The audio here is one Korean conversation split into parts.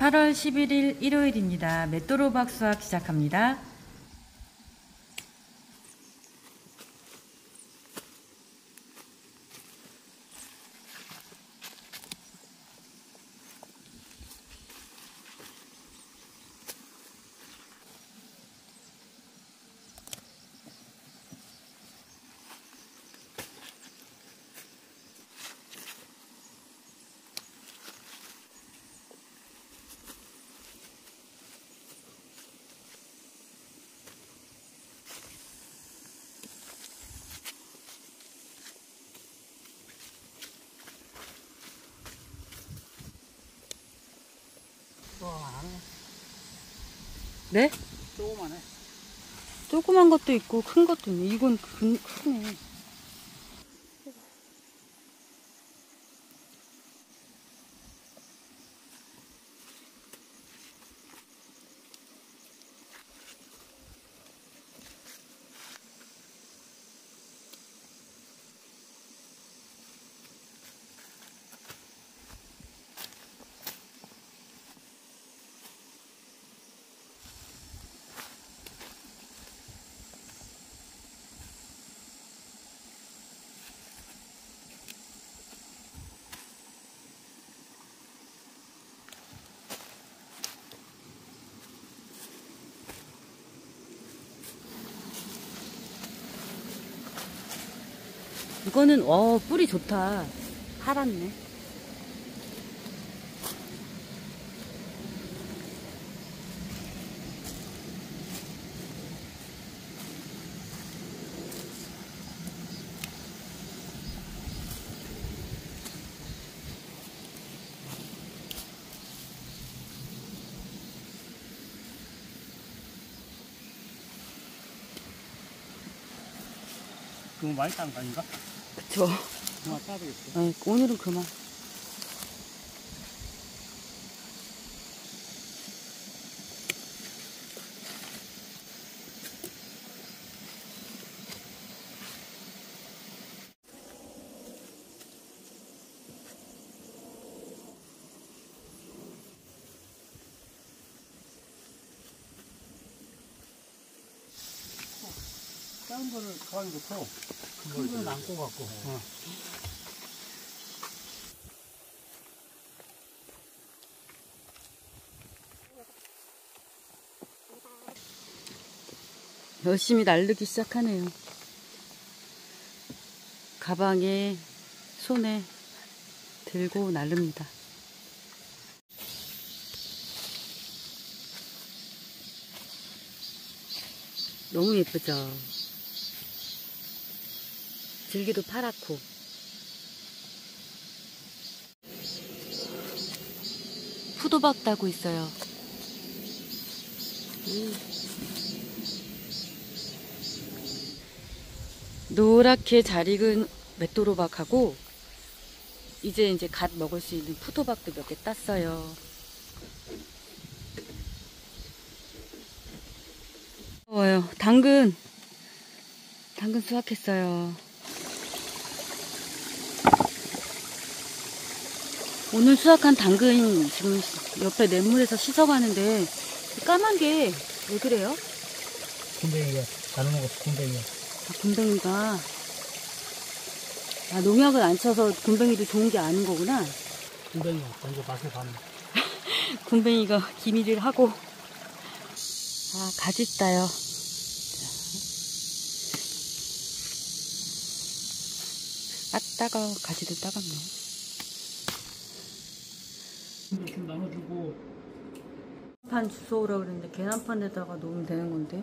8월 11일 일요일입니다. 맷도로박 수확 시작합니다. 네? 조그만 해. 조그만 것도 있고 큰 것도 있네. 이건 큰, 크네. 이거는 어 뿌리 좋다. 파랗네. 그거 많이 딴거 아닌가? 그쵸. 그만 따야 되겠어. 네, 오늘은 그만. 작은 거를 가만히 놓고, 큰 거는 안고 갖고. 어. 열심히 날르기 시작하네요. 가방에 손에 들고 날릅니다. 너무 예쁘죠? 줄기도 파랗고. 푸도박 따고 있어요. 음. 노랗게 잘 익은 맷도로박하고 이제 이제 갓 먹을 수 있는 푸도박도 몇 개 땄어요. 더워요. 당근 당근 수확했어요. 오늘 수확한 당근 지금 옆에 냇물에서 씻어가는데 까만 게 왜 그래요? 군뱅이가, 나눠 먹었어, 군뱅이가. 아, 곰뱅이가 아, 농약을 안 쳐서 곰뱅이도 좋은 게 아닌 거구나. 군뱅이가 먼저 맛을 봐는. 곰뱅이가 기미를 하고 아 가지 따요. 아 따가워 가지도 따갑네. 좀 나눠주고, 판 주워오라 그랬는데 계란판에다가 놓으면 되는 건데.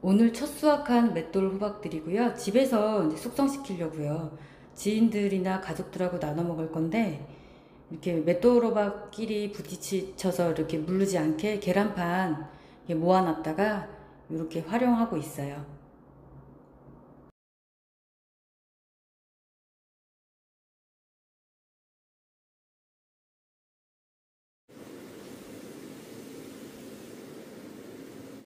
오늘 첫 수확한 맷돌 호박들이고요. 집에서 이제 숙성시키려고요. 지인들이나 가족들하고 나눠 먹을 건데 이렇게 맷돌 호박끼리 부딪혀서 이렇게 물르지 않게 계란판 이렇게 모아놨다가 이렇게 활용하고 있어요.